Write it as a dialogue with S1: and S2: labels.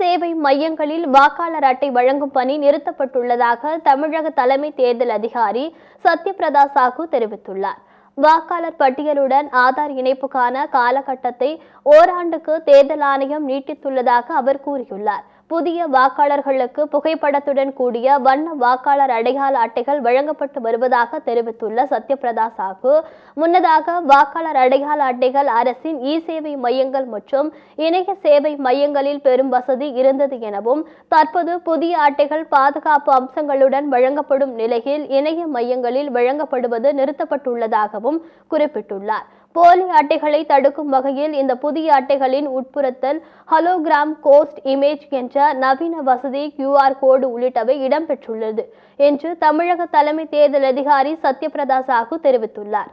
S1: சேவை மையங்களில் வாக்காளர் அட்டை வழங்கும் பணி நிறுத்தப்பட்டுள்ளதாக தமிழக தலைமை தேர்தல் அதிகாரி சத்யபிரதா சாஹூ தெரிவித்துள்ளார். வாக்காளர் பட்டியலுடன் ஆதார் இணைப்புக்கான காலகட்டத்தை ஓராண்டுக்கு தேர்தல் ஆணையம் நீட்டித்துள்ளதாக அவர் கூறியுள்ளார். புதிய வாக்காளர்களுக்கு புகைப்படத்துடன் கூடிய வண்ண வாக்காளர் அடையாள அட்டைகள் வழங்கப்பட்டு வருவதாக தெரிவித்துள்ள சத்யபிரதா சாகு முன்னதாக வாக்காளர் அடையாள அட்டைகள் அரசின் இ சேவை மையங்கள் மற்றும் இணைய சேவை மையங்களில் பெரும் வசதி இருந்தது எனவும் தற்போது புதிய அட்டைகள் பாதுகாப்பு அம்சங்களுடன் வழங்கப்படும் நிலையில் இணைய மையங்களில் வழங்கப்படுவது நிறுத்தப்பட்டுள்ளதாகவும் குறிப்பிட்டுள்ளார். போலி அட்டைகளை தடுக்கும் வகையில் இந்த புதிய அட்டைகளின் உட்புறத்தில் ஹலோகிராம் கோஸ்ட் இமேஜ் என்ற நவீன வசதி கியூஆர் கோடு உள்ளிட்டவை இடம்பெற்றுள்ளது என்று தமிழக தலைமை தேர்தல் அதிகாரி சத்யபிரதா சாஹூ தெரிவித்துள்ளார்.